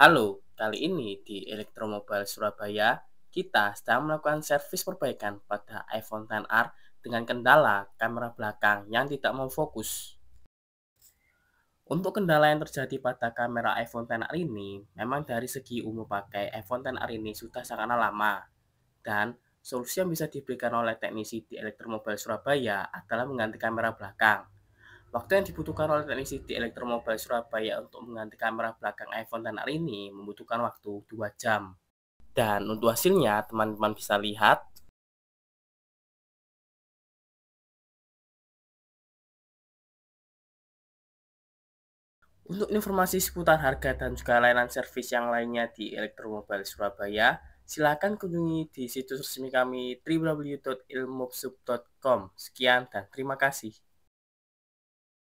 Halo, kali ini di Elektromobile Surabaya, kita sedang melakukan servis perbaikan pada iPhone XR dengan kendala kamera belakang yang tidak mau fokus. Untuk kendala yang terjadi pada kamera iPhone XR ini, memang dari segi umur pakai iPhone XR ini sudah sangatlah lama. Dan solusi yang bisa diberikan oleh teknisi di Elektromobile Surabaya adalah mengganti kamera belakang. Waktu yang dibutuhkan oleh teknisi di Elektromobile Surabaya untuk mengganti kamera belakang iPhone XR ini membutuhkan waktu 2 jam. Dan untuk hasilnya, teman-teman bisa lihat Untuk informasi seputar harga dan juga layanan servis yang lainnya di Elektromobile Surabaya, silakan kunjungi di situs resmi kami www.ilmobsub.com. Sekian dan terima kasih.